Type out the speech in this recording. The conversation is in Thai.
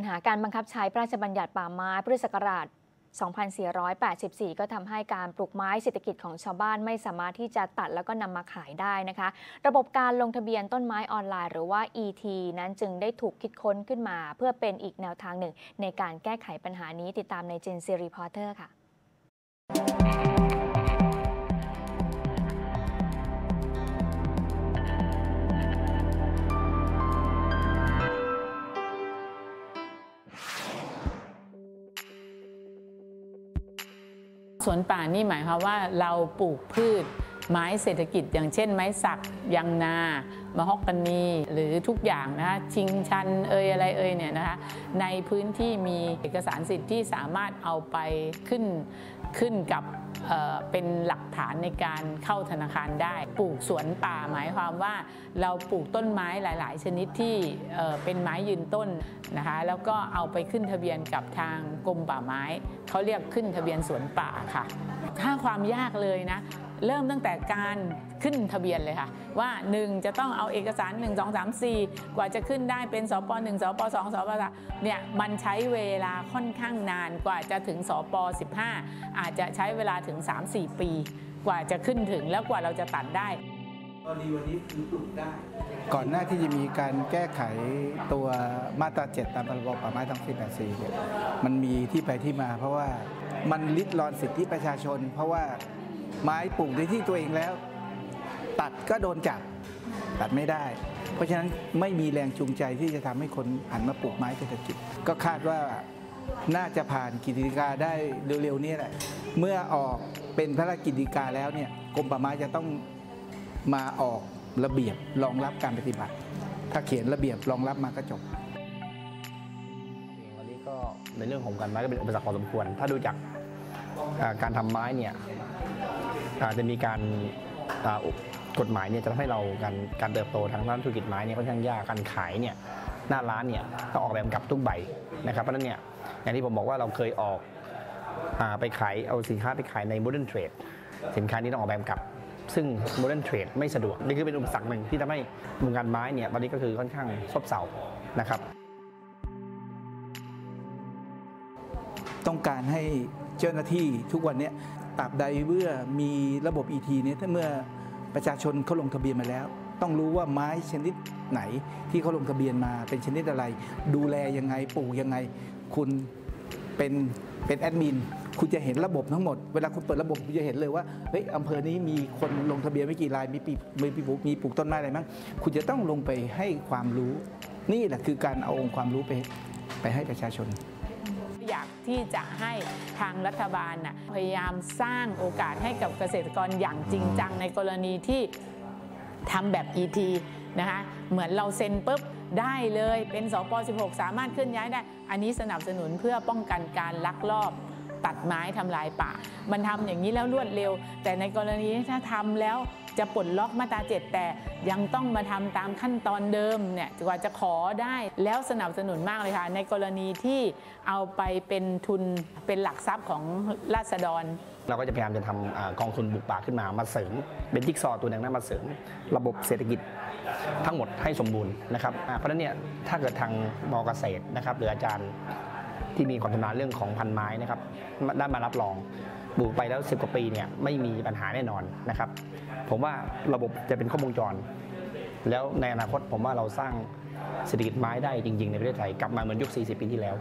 ปัญหาการบังคับใช้พระราชบัญญัติป่าไม้พุทธศักราช 2484 ก็ทำให้การปลูกไม้เศรษฐกิจของชาวบ้านไม่สามารถที่จะตัดแล้วก็นำมาขายได้นะคะ ระบบการลงทะเบียนต้นไม้ออนไลน์ หรือว่า E-Tree นั้นจึงได้ถูกคิดค้นขึ้นมา เพื่อเป็นอีกแนวทางหนึ่ง ในการแก้ไขปัญหานี้ติดตามใน Gen C reporter ค่ะ สวนป่านี่หมายความว่าเราปลูกพืช ไม้เศรษฐกิจ อย่างเช่น ไม้สักยางนามะฮอกกานีหรือทุกอย่างนะคะชิงชันเอยอะไรเอยเนี่ยนะคะในพื้นที่มีเอกสารสิทธิ์ที่สามารถเอาไปขึ้นขึ้นกับ เป็นหลักฐานในการเข้าธนาคารได้ ปลูกสวนป่าหมายความว่า เราปลูกต้นไม้หลาย ๆ ชนิดที่เอ่อเป็นไม้ยืนต้นนะคะแล้วก็เอาไปขึ้นทะเบียนกับทางกรมป่าไม้เขาเรียกขึ้นทะเบียนสวนป่าค่ะ ถ้าความยากเลยนะ เริ่มตั้งแต่การขึ้นทะเบียนเลยค่ะ ว่า 1 จะต้องเอาเอกสาร 1 2 3 4 กว่าจะขึ้นได้เป็นสป1สป2สป3เนี่ยมันใช้เวลาค่อนข้างนานกว่าจะถึงสป15 อาจจะใช้เวลาถึง 3-4 ปี กว่าจะขึ้นถึงแล้วกว่าเราจะตัดได้ตอนนี้วันนี้คือปลูกได้ ก่อนหน้าที่จะมีการแก้ไขตัวมาตรา 7 ตามพรบป่าไม้ท้องถิ่น84เนี่ยมันมีที่ไปที่มาเพราะว่ามันลิดรอนสิทธิประชาชน เพราะว่า ไม้ปลูกในที่ตัวเองแล้ว ตัดก็โดนจับตัดไม่ได้ เพราะฉะนั้นไม่มีแรงจูงใจที่จะทำให้คนหันมาปลูกไม้เศรษฐกิจ ก็คาดว่าน่าจะผ่านกิจการได้เร็วๆนี้แหละ เมื่อออกเป็นพระราชกิจการแล้วเนี่ยกรมป่าไม้จะต้องมาออกระเบียบรองรับการปฏิบัติ ถ้าเขียนระเบียบรองรับมาก็จบวันนี้ก็ในเรื่องของการไม้ก็เป็นอุปสรรคพอสมควร ถ้าดูจากการทำไม้เนี่ย อาจจะมีการกฎหมายเนี่ยจะทำให้เราการการเติบโตทางด้านธุรกิจไม้เนี่ยค่อนข้างยากการขายเนี่ยหน้าร้านเนี่ยต้องออกแบบกับทุกใบนะครับเพราะนั้นเนี่ยอย่างที่ผมบอกว่าเราเคยออกอไปขายเอาสินค้าไปขายใน modern trade สินค้านี้ต้องออกแบบกับ ซึ่ง modern trade ไม่สะดวก นี่คือเป็นอุปสรรคหนึ่งที่ทำให้วงการไม้เนี่ยตอนนี้ก็คือค่อนข้างซบเซานะครับ ต้องการให้เจ้าหน้าที่ทุกวันเนี้ ตราบใดเมื่อมีระบบ ET เนี่ยถ้าเมื่อประชาชนเขาลงทะเบียนมาแล้ว ต้องรู้ว่าไม้ชนิดไหนที่เขาลงทะเบียนมาเป็นชนิดอะไร ดูแลยังไงปลูกยังไง คุณเป็นเป็นแอดมินคุณจะเห็นระบบทั้งหมด เวลาคุณเปิดระบบคุณจะเห็นเลยว่า เฮ้ยอำเภอนี้มีคนลงทะเบียนไม่กี่ราย มีปีมีปีปลูกมีปลูกต้นไม้อะไรมั้ง คุณจะต้องลงไปให้ความรู้ นี่แหละคือการเอาองค์ความรู้ไป ไปให้ประชาชน อยากที่จะให้ทางรัฐบาลนะพยายามสร้างโอกาสให้กับเกษตรกรอย่างจริงจังในกรณีที่ทำแบบ ET นะคะเหมือนเราเซ็นปุ๊บได้เลยเป็นสป16 สามารถเคลื่อนย้ายได้ อันนี้สนับสนุนเพื่อป้องกันการลักลอบ ตัดไม้ทำลายป่า มันทำอย่างนี้แล้วรวดเร็ว แต่ในกรณีถ้าทำแล้วจะปลดล็อกมาตราเจ็ดแต่ยังต้องมาทำตามขั้นตอนเดิมเนี่ยกว่าจะขอได้แล้วสนับสนุนมากเลยค่ะ ในกรณีที่เอาไปเป็นทุนเป็นหลักทรัพย์ของราษฎร เราก็จะพยายามจะทำกองทุนบุกป่าขึ้นมามาเสริม เป็นจิ๊กซอตัวหนึ่งนะมาเสริม ระบบเศรษฐกิจทั้งหมดให้สมบูรณ์นะครับเพราะฉะนั้นเนี่ยถ้าเกิดทางมอเกษตรนะครับหรืออาจารย์ ที่มีความชำนาญเรื่องของพันไม้นะครับได้มารับรองปลูกไปแล้วสิบกว่าปีเนี่ยไม่มีปัญหาแน่นอนนะครับ ผมว่าระบบจะเป็นครบวงจร แล้วในอนาคตผมว่าเราสร้างเศรษฐกิจไม้ได้จริง ๆ ในประเทศไทยกลับมาเหมือนยุค 40 ปีที่แล้ว